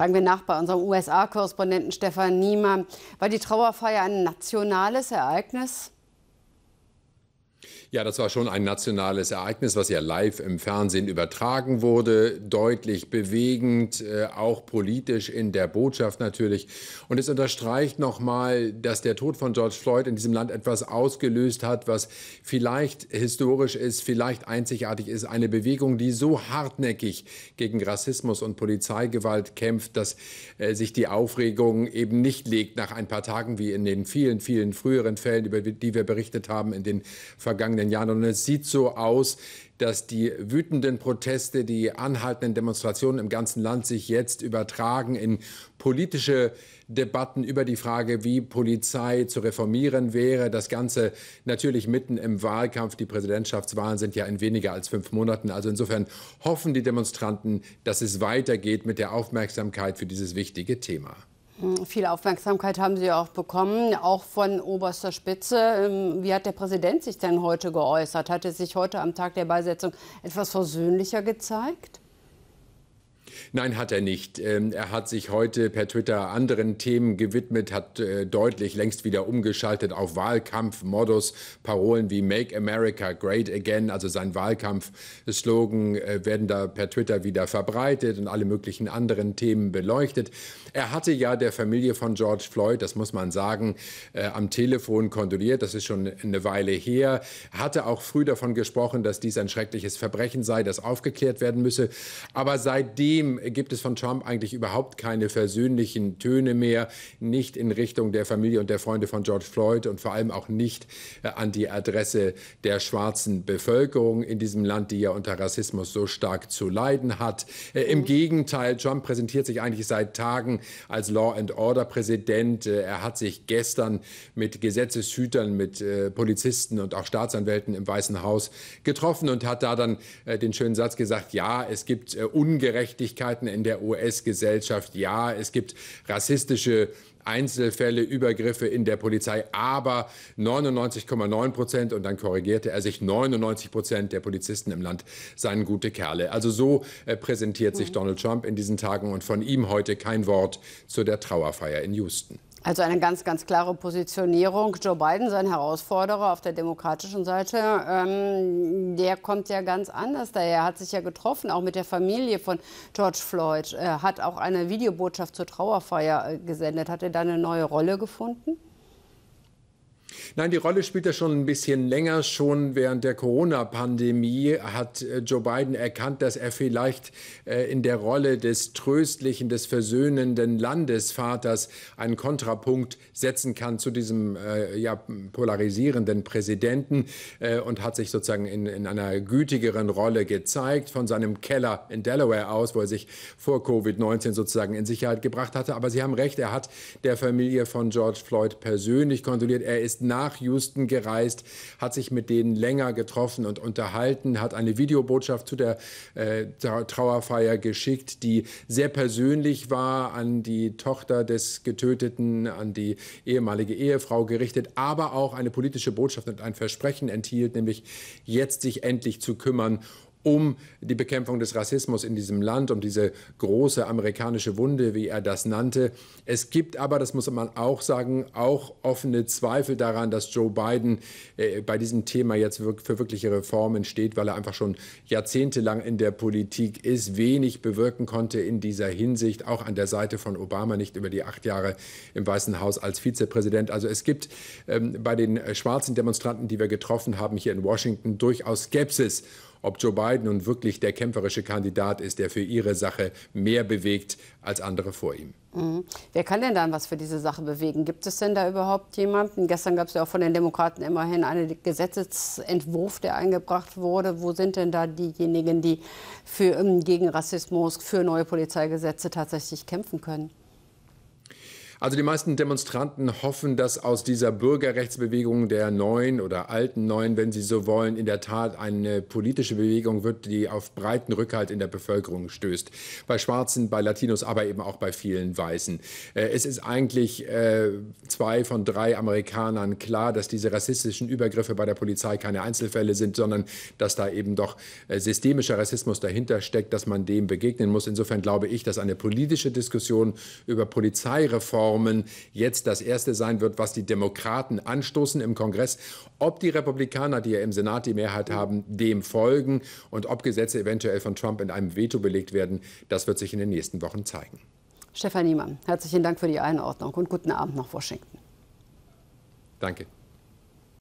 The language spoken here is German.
Fragen wir nach bei unserem USA-Korrespondenten Stefan Niemann. War die Trauerfeier ein nationales Ereignis? Ja, das war schon ein nationales Ereignis, was ja live im Fernsehen übertragen wurde, deutlich bewegend, äh, auch politisch in der Botschaft natürlich. Und es unterstreicht nochmal, dass der Tod von George Floyd in diesem Land etwas ausgelöst hat, was vielleicht historisch ist, vielleicht einzigartig ist. Eine Bewegung, die so hartnäckig gegen Rassismus und Polizeigewalt kämpft, dass äh, sich die Aufregung eben nicht legt nach ein paar Tagen wie in den vielen, vielen früheren Fällen, über die wir berichtet haben in den vergangenen vergangenen Jahren. Und es sieht so aus, dass die wütenden Proteste, die anhaltenden Demonstrationen im ganzen Land sich jetzt übertragen in politische Debatten über die Frage, wie Polizei zu reformieren wäre. Das Ganze natürlich mitten im Wahlkampf. Die Präsidentschaftswahlen sind ja in weniger als fünf Monaten. Also insofern hoffen die Demonstranten, dass es weitergeht mit der Aufmerksamkeit für dieses wichtige Thema. Hm, viel Aufmerksamkeit haben Sie auch bekommen, auch von oberster Spitze. Ähm, wie hat der Präsident sich denn heute geäußert? Hat er sich heute am Tag der Beisetzung etwas versöhnlicher gezeigt? Nein, hat er nicht. Ähm, er hat sich heute per Twitter anderen Themen gewidmet, hat äh, deutlich längst wieder umgeschaltet auf Wahlkampfmodus. Parolen wie Make America Great Again, also sein Wahlkampfslogan, äh, werden da per Twitter wieder verbreitet und alle möglichen anderen Themen beleuchtet. Er hatte ja der Familie von George Floyd, das muss man sagen, äh, am Telefon kondoliert. Das ist schon eine Weile her. Hatte auch früh davon gesprochen, dass dies ein schreckliches Verbrechen sei, das aufgeklärt werden müsse. Aber seitdem gibt es von Trump eigentlich überhaupt keine versöhnlichen Töne mehr, nicht in Richtung der Familie und der Freunde von George Floyd und vor allem auch nicht äh, an die Adresse der schwarzen Bevölkerung in diesem Land, die ja unter Rassismus so stark zu leiden hat. Äh, Im Gegenteil, Trump präsentiert sich eigentlich seit Tagen als Law and Order Präsident. Äh, er hat sich gestern mit Gesetzeshütern, mit Polizisten und auch Staatsanwälten im Weißen Haus getroffen und hat da dann den schönen Satz gesagt, ja, es gibt Ungerechtigkeit Ungleichheiten in der US-Gesellschaft. Ja, es gibt rassistische Einzelfälle, Übergriffe in der Polizei, aber 99,9 Prozent, und dann korrigierte er sich, 99 Prozent der Polizisten im Land seien gute Kerle. Also so äh, präsentiert sich mhm. Donald Trump in diesen Tagen und von ihm heute kein Wort zu der Trauerfeier in Houston. Also eine ganz, ganz klare Positionierung. Joe Biden, sein Herausforderer auf der demokratischen Seite, ähm, der kommt ja ganz anders daher. Er hat sich ja getroffen, auch mit der Familie von George Floyd. Er hat auch eine Videobotschaft zur Trauerfeier äh, gesendet. Hat er da eine neue Rolle gefunden? Nein, die Rolle spielt er schon ein bisschen länger. Schon während der Corona-Pandemie hat äh, Joe Biden erkannt, dass er vielleicht äh, in der Rolle des tröstlichen, des versöhnenden Landesvaters einen Kontrapunkt setzen kann zu diesem äh, ja, polarisierenden Präsidenten und hat sich sozusagen in, in einer gütigeren Rolle gezeigt von seinem Keller in Delaware aus, wo er sich vor Covid-19 sozusagen in Sicherheit gebracht hatte. Aber Sie haben recht, er hat der Familie von George Floyd persönlich kontrolliert. Er ist nach Houston gereist, hat sich mit denen länger getroffen und unterhalten, hat eine Videobotschaft zu der äh, Trauerfeier geschickt, die sehr persönlich war an die Tochter des Getöteten, an die ehemalige Ehefrau gerichtet, aber auch eine politische Botschaft und ein Versprechen enthielt, nämlich jetzt sich endlich zu kümmern um die Bekämpfung des Rassismus in diesem Land, um diese große amerikanische Wunde, wie er das nannte. Es gibt aber, das muss man auch sagen, auch offene Zweifel daran, dass Joe Biden äh, bei diesem Thema jetzt für wirkliche Reformen steht, weil er einfach schon jahrzehntelang in der Politik ist, wenig bewirken konnte in dieser Hinsicht, auch an der Seite von Obama, nicht über die acht Jahre im Weißen Haus als Vizepräsident. Also es gibt ähm, bei den äh, schwarzen Demonstranten, die wir getroffen haben hier in Washington, durchaus Skepsis ob Joe Biden nun wirklich der kämpferische Kandidat ist, der für ihre Sache mehr bewegt als andere vor ihm. Mhm. Wer kann denn dann was für diese Sache bewegen? Gibt es denn da überhaupt jemanden? Gestern gab es ja auch von den Demokraten immerhin einen Gesetzentwurf, der eingebracht wurde. Wo sind denn da diejenigen, die für, ähm, gegen Rassismus, für neue Polizeigesetze tatsächlich kämpfen können? Also die meisten Demonstranten hoffen, dass aus dieser Bürgerrechtsbewegung der neuen oder alten neuen, wenn Sie so wollen, in der Tat eine politische Bewegung wird, die auf breiten Rückhalt in der Bevölkerung stößt. Bei Schwarzen, bei Latinos, aber eben auch bei vielen Weißen. Äh, es ist eigentlich äh, zwei von drei Amerikanern klar, dass diese rassistischen Übergriffe bei der Polizei keine Einzelfälle sind, sondern dass da eben doch äh, systemischer Rassismus dahinter steckt, dass man dem begegnen muss. Insofern glaube ich, dass eine politische Diskussion über Polizeireform Reformen jetzt das erste sein wird, was die Demokraten anstoßen im Kongress. Ob die Republikaner, die ja im Senat die Mehrheit haben, dem folgen und ob Gesetze eventuell von Trump in einem Veto belegt werden, das wird sich in den nächsten Wochen zeigen. Stefan Niemann, herzlichen Dank für die Einordnung und guten Abend nach Washington. Danke.